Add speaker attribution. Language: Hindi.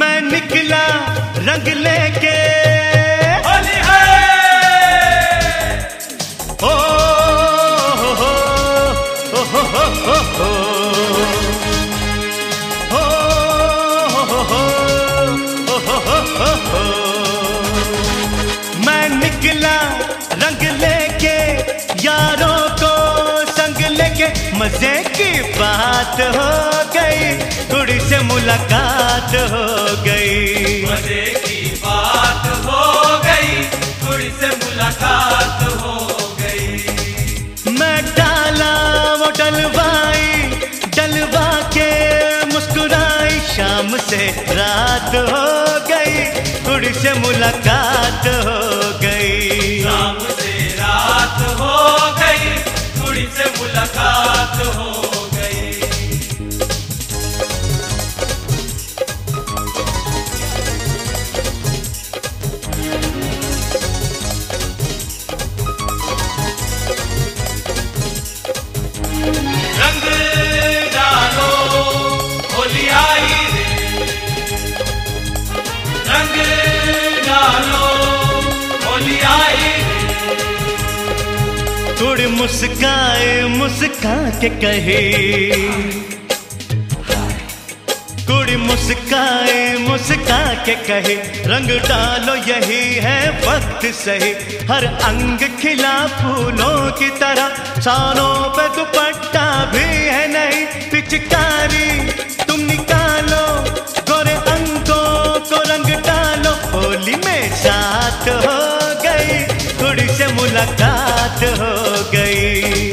Speaker 1: मैं निकला रंग लेके
Speaker 2: होली है
Speaker 1: ओ हो हो हो हो हो हो हो हो हो हो हो हो हो मैं निकला रंग लेके यारों को संग लेके मज़े की बात हो मुलाकात हो गई।
Speaker 2: मज़े की बात हो गई थोड़ी से मुलाकात हो गई।
Speaker 1: मैं डाला वो डलवाई डलवा के मुस्कुराई शाम से रात हो गई थोड़ी से मुलाकात हो
Speaker 2: थोड़ी
Speaker 1: मुस्काए मुस्का के कहे। कुड़ी मुस्काए मुस्का के कहे। रंग डालो, यही है वक्त सही। हर अंग खिला फूलों की तरह। सालों पे दुपट्टा भी है नहीं। पिचकारी, तुम निकालो। गोरे अंगों को रंग डालो। होली में साथ हो। मुलाकात हो गई।